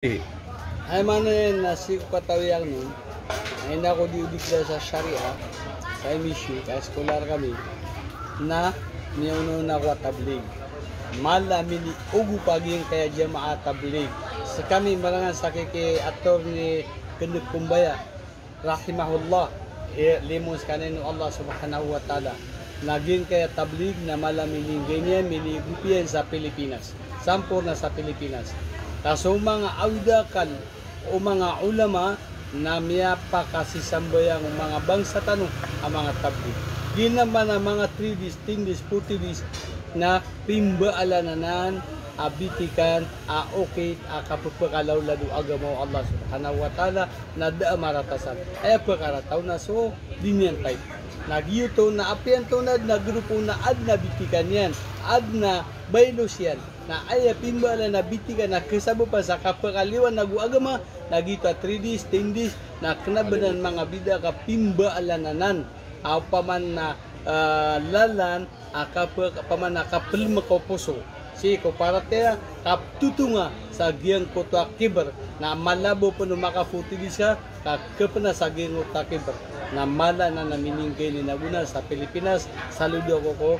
Ay man yun, nasi patawiyang nun, ay na ko diudik sa Sharia, sa MSU, kaya scholar kami, na miyuno na ko tablig. Mala mini ugu paging kaya jamaah tablig. Sa kami marangan sa kiki ator ni Kenduk Kumbaya, rahimahullah, eh, limos kanino Allah subhanahu wa ta'ala. Naging kaya tablig na mala mini ganyan, mini gupian sa Pilipinas. Sampur na sa Pilipinas. Kaso mga awdakan o mga ulama na miyapa kasi sambayang mga bangsa tanong ang mga tablig. Di naman ang mga 3Ds, 10Ds, 40Ds na pimba alananan, abitikan, a okay, a kapagpakalaw lalo agamaw Allah subhanahu wa ta'ala na da maratasan. Ay pagkarataw na so, dinyan type. Nagyuto na apian tunad na grupo na ad na bitikan yan. Ad na baylos yan. Na ay pimbala na bitikan na kasabo pa sa kapakaliwan na guagama nagito 3Ds, 10Ds na kanabanan mga bida ka pimba alananan. Aw paman na ah, lalan akap paman na kapil makopuso. Si ko para te kaptutunga sa giyang kotwa kiber. Na malabo po no makafuti di siya kakapna sa giyang kotwa kiber. Na mala na naminingkay ni Naguna sa Pilipinas. Saludo ko ko